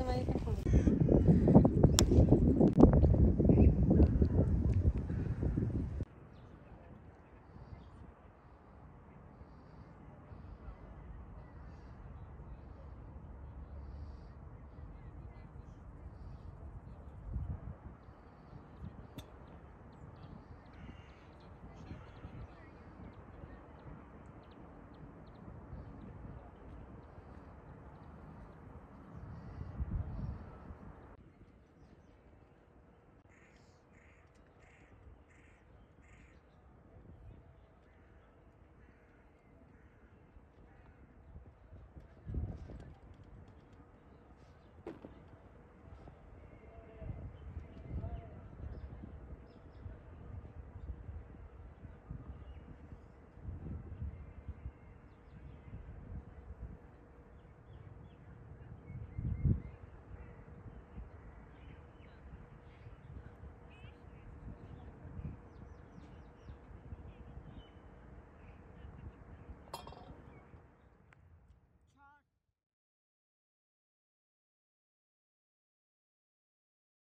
so I can